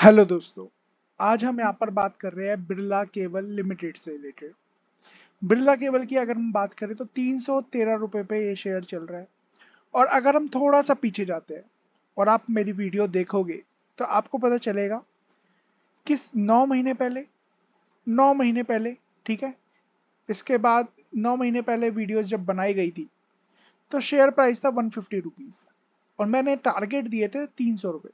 Hello दोस्तों, आज हम यहाँ पर बात कर रहे हैं बिरला केबल लिमिटेड से रिलेटेड। बिरला केबल की अगर हम बात करें तो तीन सौ तेरह रुपये पे ये शेयर चल रहा है। और अगर हम थोड़ा सा पीछे जाते हैं और आप मेरी वीडियो देखोगे तो आपको पता चलेगा किस नौ महीने पहले, नौ महीने पहले, ठीक है? इसके बाद नौ महीने पहले वीडियोस जब बनाई गई थी तो शेयर प्राइस था वन फिफ्टी रुपीज़ और मैंने टारगेट दिए थे तीन सौ रुपये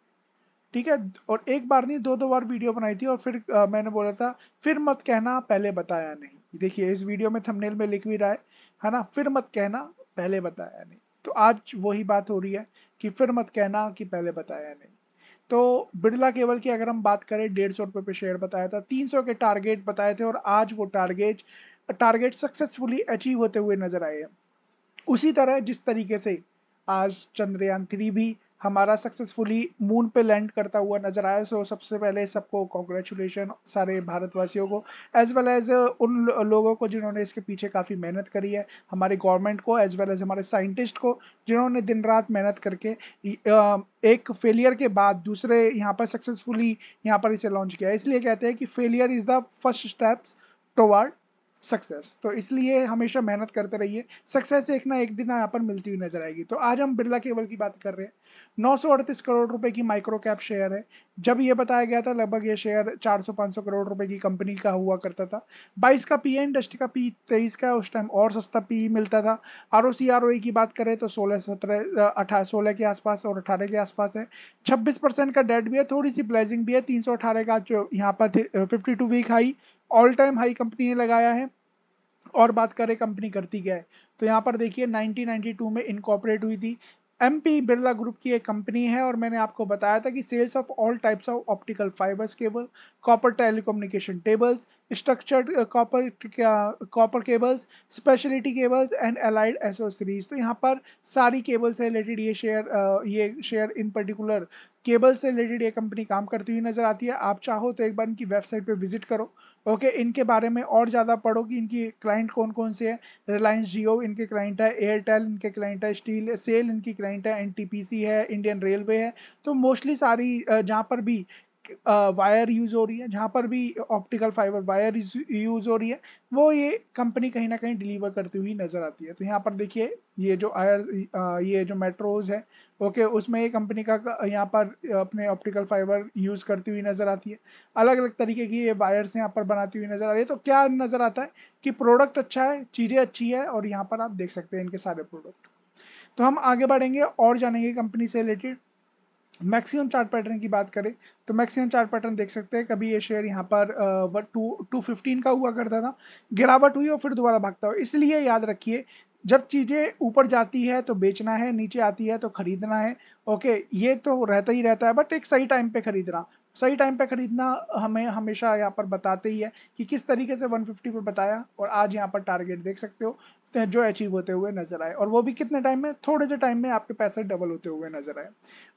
ठीक है? और एक बार नहीं दो दो बार वीडियो बनाई थी और फिर आ, मैंने बोला था फिर मत कहना पहले बताया नहीं। देखिए इस वीडियो में थंबनेल में लिख भी रहा है है ना? फिर मत कहना पहले बताया नहीं। तो आज वही बात हो रही है कि फिर मत कहना कि पहले बताया नहीं। तो बिरला केबल की अगर हम बात करें डेढ़ सौ रुपये पे शेयर बताया था तीन सौ के टारगेट बताए थे और आज वो टारगेट टारगेट सक्सेसफुली अचीव होते हुए नज़र आए हैं। उसी तरह जिस तरीके से आज चंद्रयान थ्री भी हमारा सक्सेसफुली मून पे लैंड करता हुआ नज़र आया। सो सबसे पहले सबको कॉन्ग्रेचुलेशन सारे भारतवासियों को एज वेल एज उन लोगों को जिन्होंने इसके पीछे काफ़ी मेहनत करी है। हमारी गवर्नमेंट को एज वेल एज हमारे साइंटिस्ट को, जिन्होंने दिन रात मेहनत करके एक फेलियर के बाद दूसरे यहाँ पर सक्सेसफुली यहाँ पर इसे लॉन्च किया इसलिए कहते हैं कि failure is the first steps toward success तो इसलिए हमेशा मेहनत करते रहिए। सक्सेस एक ना एक दिन यहाँ पर मिलती हुई नज़र आएगी। तो आज हम बिरला केवल की बात कर रहे हैं। नौ करोड़ रुपए की माइक्रो कैप शेयर है। जब ये बताया गया था, लगभग ये शेयर 400-500 करोड़ रुपए की कंपनी का हुआ करता था। 22 का पी इंडस्ट्री का पी 23 का उस टाइम और सस्ता पी मिलता था। आर ओ की बात करें तो 16 सत्रह, अठारह, सोलह के आसपास और अठारह के आसपास है। 26 परसेंट का डेट भी है, थोड़ी सी प्लेजिंग भी है। तीन का जो यहाँ पर fifty week high all time high company ने लगाया है। और बात करें कंपनी करती क्या है? तो यहाँ पर देखिए 1992 में इनकॉपरेट हुई थी। एम पी बिरला ग्रुप की एक कंपनी है और मैंने आपको बताया था कि sales of all types of optical fibres cable copper telecommunication tables structured copper copper cables speciality cables and allied accessories तो यहाँ पर सारी केबल्स से रिलेटेड ये शेयर uh, ये शेयर इन पर्टिकुलर केबल से रिलेटेड ये कंपनी काम करती हुई नज़र आती है। आप चाहो तो एक बार इनकी वेबसाइट पे विज़िट करो। ओके, इनके बारे में और ज़्यादा पढ़ो कि इनकी क्लाइंट कौन कौन से है। रिलायंस जियो इनके क्लाइंट है एयरटेल इनके क्लाइंट है स्टील सेल इनकी क्लाइंट है एनटीपीसी है इंडियन रेलवे है। तो मोस्टली सारी जहाँ पर भी वायर यूज़ हो रही है, जहाँ पर भी ऑप्टिकल फाइबर वायर यूज़ हो रही है, वो ये कंपनी कहीं ना कहीं डिलीवर करती हुई नज़र आती है। तो यहाँ पर देखिए, ये जो आयर ये जो मेट्रोज है ओके उसमें ये कंपनी का यहाँ पर अपने ऑप्टिकल फाइबर यूज़ करती हुई नज़र आती है। अलग अलग तरीके की ये वायर्स यहाँ पर बनाती हुई नज़र आ रही है। तो क्या नज़र आता है कि प्रोडक्ट अच्छा है, चीज़ें अच्छी है, और यहाँ पर आप देख सकते हैं इनके सारे प्रोडक्ट तो हम आगे बढ़ेंगे और जानेंगे कंपनी से रिलेटेड मैक्सिमम चार्ट पैटर्न की बात करें तो मैक्सिमम चार्ट पैटर्न देख सकते हैं। कभी ये शेयर यहाँ पर टू टू फिफ्टीन का हुआ करता था, गिरावट हुई और फिर दोबारा भागता हुआ। इसलिए याद रखिए, जब चीज़ें ऊपर जाती है तो बेचना है, नीचे आती है तो खरीदना है। ओके ये तो रहता ही रहता है बट एक सही टाइम पे खरीदना। सही टाइम पे खरीदना हमें हमेशा यहाँ पर बताते ही है कि किस तरीके से 150 पर बताया और आज यहाँ पर टारगेट देख सकते हो जो अचीव होते हुए नज़र आए। और वो भी कितने टाइम में? थोड़े से टाइम में आपके पैसे डबल होते हुए नज़र आए।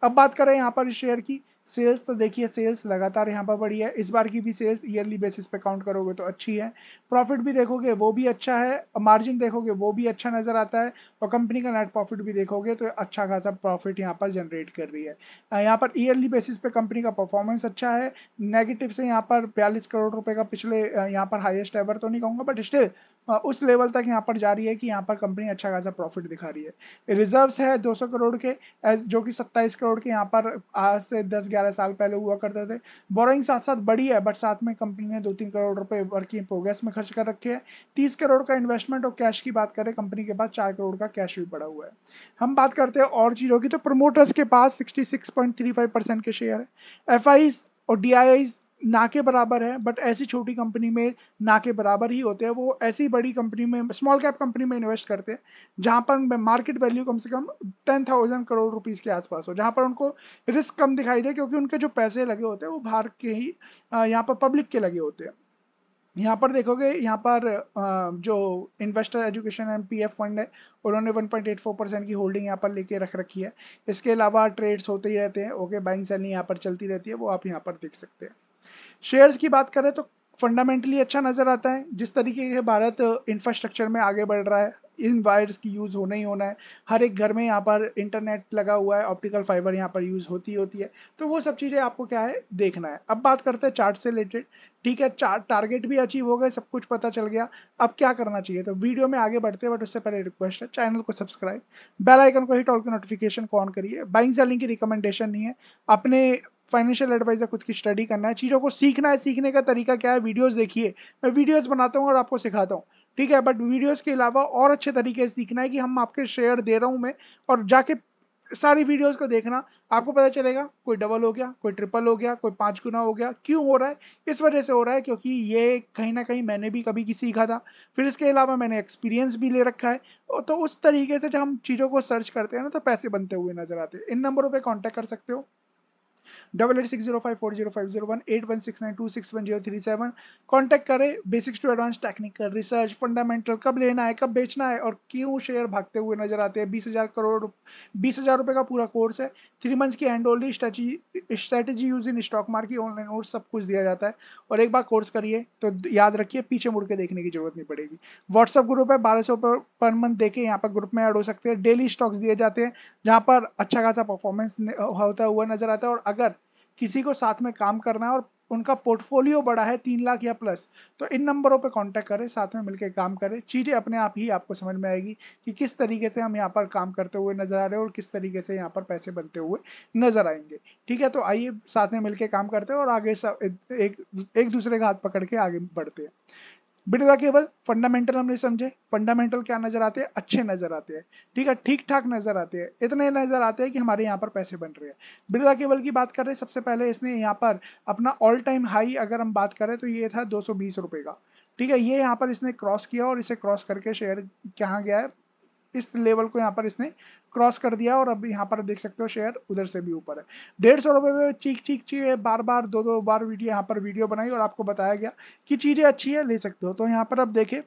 अब बात करें यहाँ पर शेयर की सेल्स तो देखिए, सेल्स लगातार यहाँ पर बढ़ी है। इस बार की भी सेल्स ईयरली बेसिस पे काउंट करोगे तो अच्छी है। प्रॉफिट भी देखोगे, वो भी अच्छा है। मार्जिन देखोगे, वो भी अच्छा नज़र आता है। और कंपनी का नेट प्रॉफिट भी देखोगे तो अच्छा खासा प्रॉफिट यहाँ पर जनरेट कर रही है। यहाँ पर ईयरली बेसिस पे कंपनी का परफॉर्मेंस अच्छा है। नेगेटिव से यहाँ पर बयालीस करोड़ रुपए का पिछले यहाँ पर हाइएस्ट एवर तो नहीं कहूँगा बट स्टिल उस लेवल तक यहाँ पर जा रही है कि यहाँ पर कंपनी अच्छा खासा प्रॉफिट दिखा रही है। रिजर्व्स है 200 करोड़ के जो कि 27 करोड़ के यहाँ पर आज से 10-11 साल पहले हुआ करते थे। बोरोइंग साथ साथ बड़ी है बट साथ में कंपनी ने दो तीन करोड़ रुपए वर्क इन प्रोग्रेस में खर्च कर रखे हैं। तीस करोड़ का इन्वेस्टमेंट और कैश की बात करें कंपनी के पास चार करोड़ का कैश भी पड़ा हुआ है। हम बात करते हैं और चीज़ों की तो प्रमोटर्स के पास सिक्सटी के शेयर है। एफ़ और डीआईआई ना के बराबर है बट ऐसी छोटी कंपनी में ना के बराबर ही होते हैं। वो ऐसी बड़ी कंपनी में स्मॉल कैप कंपनी में इन्वेस्ट करते हैं, जहाँ पर मार्केट वैल्यू कम से कम टेन थाउज़ेंड करोड़ रुपीज़ के आसपास हो, जहाँ पर उनको रिस्क कम दिखाई दे, क्योंकि उनके जो पैसे लगे होते हैं, वो बाहर के ही यहाँ पर पब्लिक के लगे होते हैं। यहाँ पर देखोगे, यहाँ पर जो investor education and P F fund है, उन्होंने 1.84 परसेंट की होल्डिंग यहाँ पर लेके रख रखी है। इसके अलावा ट्रेड्स होते ही रहते हैं ओके बाइंग सेलिंग यहाँ पर चलती रहती है, वो आप यहाँ पर देख सकते हैं। शेयर्स की बात करें तो फंडामेंटली अच्छा नज़र आता है। जिस तरीके से भारत इंफ्रास्ट्रक्चर में आगे बढ़ रहा है, इन वायर्स की यूज़ होना ही होना है। हर एक घर में यहाँ पर इंटरनेट लगा हुआ है ऑप्टिकल फाइबर यहाँ पर यूज़ होती होती है। तो वो सब चीज़ें आपको क्या है? देखना है। अब बात करते हैं चार्ट से रिलेटेड ठीक है चार्ट टारगेट भी अचीव हो गए, सब कुछ पता चल गया। अब क्या करना चाहिए? तो वीडियो में आगे बढ़ते हैं बट उससे पहले रिक्वेस्ट है चैनल को सब्सक्राइब बेल आइकन को हिट ऑल की नोटिफिकेशन को ऑन करिए। बाइंग सेलिंग की रिकमेंडेशन नहीं है। अपने फाइनेंशियल एडवाइजर खुद की स्टडी करना है। चीज़ों को सीखना है, सीखने का तरीका क्या है? वीडियोस देखिए। मैं वीडियोस बनाता हूँ और आपको सिखाता हूँ। ठीक है? बट वीडियोस के अलावा और अच्छे तरीके से सीखना है कि हम आपके शेयर दे रहा हूँ मैं और जाके सारी वीडियोस को देखना। आपको पता चलेगा, कोई डबल हो गया, कोई ट्रिपल हो गया, कोई पाँच गुना हो गया। क्यों हो रहा है? इस वजह से हो रहा है क्योंकि ये कहीं ना कहीं मैंने भी कभी की सीखा था। फिर इसके अलावा मैंने एक्सपीरियंस भी ले रखा है। तो उस तरीके से जब हम चीज़ों को सर्च करते हैं ना तो पैसे बनते हुए नज़र आते हैं। इन नंबरों पर कॉन्टैक्ट कर सकते हो। Double eight six zero five four zero five zero one eight one six nine two six one zero three seven contact करें basics to advance technical research fundamental कब लेना है, कब बेचना है और क्यों शेयर भागते हुए नज़र आते हैं? बीस हज़ार करोड़ बीस हज़ार रुपए का पूरा कोर्स है। थ्री मंथ्स की and only strategy use in stock market online और सब कुछ दिया जाता है। और एक बार कोर्स करिए तो याद रखिए, पीछे मुड़ के देखने की ज़रूरत नहीं पड़ेगी। व्हाट्सअप ग्रुप है, बारह सौ पर मंथ देखे यहाँ पर ग्रुप में ऐड हो सकते हैं। डेली स्टॉक्स दिए जाते हैं, जहाँ पर अच्छा खासा परफॉर्मेंस होता हुआ नज़र आता है और अगर किसी को साथ में काम करना है और उनका पोर्टफोलियो बड़ा है तीन लाख या प्लस तो इन नंबरों पे कांटेक्ट करें, साथ में मिलकर काम करें। चीज़ें अपने आप ही आपको समझ में आएगी कि किस तरीके से हम यहाँ पर काम करते हुए नज़र आ रहे हैं और किस तरीके से यहाँ पर पैसे बनते हुए नज़र आएँगे। ठीक है तो आइए साथ में मिलकर काम करते हैं और आगे सब एक एक दूसरे का हाथ पकड़ के आगे बढ़ते हैं। बिरला केवल फंडामेंटल हमने समझे। फंडामेंटल क्या नज़र आते हैं? अच्छे नज़र आते हैं। ठीक है? ठीक ठाक नज़र आते हैं। इतने नज़र आते हैं कि हमारे यहाँ पर पैसे बन रहे हैं। बिरला केवल की बात कर रहे हैं, सबसे पहले इसने यहाँ पर अपना ऑल टाइम हाई अगर हम बात करें तो ये था दो का। ठीक है? ये यहाँ पर इसने क्रॉस किया और इसे क्रॉस करके शेयर कहाँ गया है? इस लेवल को यहाँ पर इसने क्रॉस कर दिया और अब यहाँ पर देख सकते हो शेयर उधर से भी ऊपर है। डेढ़ सौ रुपए में चीख चीख चीख बार बार दो दो बार वीडियो यहाँ पर वीडियो बनाई और आपको बताया गया कि चीज़ें अच्छी है, ले सकते हो। तो यहाँ पर अब देखे,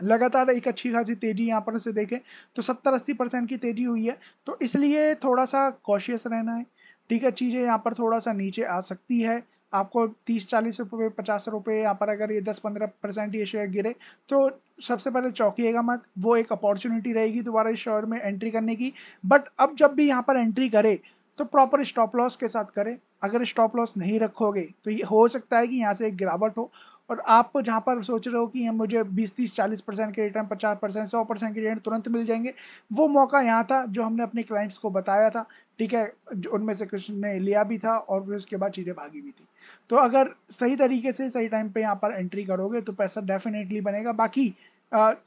लगातार एक अच्छी खासी तेज़ी यहाँ पर से देखें तो सत्तर अस्सी परसेंट की तेज़ी हुई है। तो इसलिए थोड़ा सा कॉशियस रहना है, ठीक है? चीज़ें यहाँ पर थोड़ा सा नीचे आ सकती है। आपको तीस चालीस रुपये पचास रुपये यहाँ पर अगर ये दस पंद्रह परसेंट ये शेयर गिरे तो सबसे पहले चौकीएगा मत। वो एक अपॉर्चुनिटी रहेगी दोबारा इस शेयर में एंट्री करने की। बट अब जब भी यहाँ पर एंट्री करे तो प्रॉपर स्टॉप लॉस के साथ करें। अगर स्टॉप लॉस नहीं रखोगे तो ये हो सकता है कि यहाँ से एक गिरावट हो। और आप जहाँ पर सोच रहे हो कि हम मुझे 20 30 40 परसेंट के रिटर्न 50 परसेंट, सौ परसेंट के रिटर्न तुरंत मिल जाएँगे, वो मौका यहाँ था जो हमने अपने क्लाइंट्स को बताया था, ठीक है उनमें से कुछ ने लिया भी था और फिर उसके बाद चीज़ें भागी भी थी। तो अगर सही तरीके से, सही टाइम पे यहाँ पर एंट्री करोगे तो पैसा डेफिनेटली बनेगा। बाकी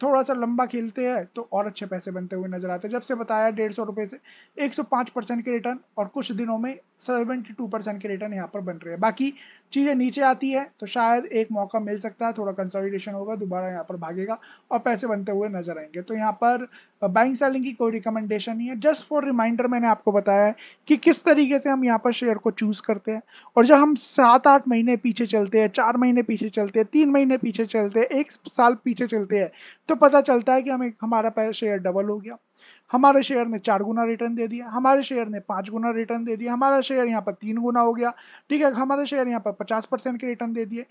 थोड़ा सा लंबा खेलते हैं तो और अच्छे पैसे बनते हुए नज़र आते हैं। जब से बताया डेढ़ सौ रुपये से 105 परसेंट के रिटर्न और कुछ दिनों में 72 परसेंट के रिटर्न यहाँ पर बन रहे हैं। बाकी चीज़ें नीचे आती है तो शायद एक मौका मिल सकता है, थोड़ा कंसोलिडेशन होगा, दोबारा यहाँ पर भागेगा और पैसे बनते हुए नज़र आएँगे। तो यहाँ पर बाइंग सेलिंग की कोई रिकमेंडेशन नहीं है। जस्ट फॉर रिमाइंडर मैंने आपको बताया है कि किस तरीके से हम यहाँ पर शेयर को चूज़ करते हैं। और जब हम सात आठ महीने पीछे चलते हैं, चार महीने पीछे चलते हैं, तीन महीने पीछे चलते हैं, एक साल पीछे चलते हैं तो पता चलता है कि हमें, हमारा शेयर डबल हो गया। हमारे शेयर ने चार गुना रिटर्न दे दिया, हमारे शेयर ने पाँच गुना रिटर्न दे दिया, हमारा शेयर यहाँ पर तीन गुना हो गया, ठीक है? हमारे शेयर यहाँ पर पचास परसेंट के रिटर्न दे दिए।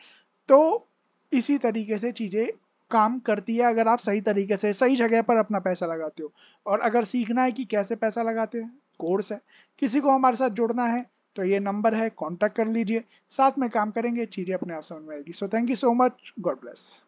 तो इसी तरीके से चीज़ें काम करती है, अगर आप सही तरीके से, सही जगह पर अपना पैसा लगाते हो। और अगर सीखना है कि कैसे पैसा लगाते हैं कोर्स है। किसी को हमारे साथ जुड़ना है तो ये नंबर है कांटेक्ट कर लीजिए। साथ में काम करेंगे, चीज़ें अपने आप समझ में आएगी। So thank you so much God bless